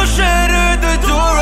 You shattered the door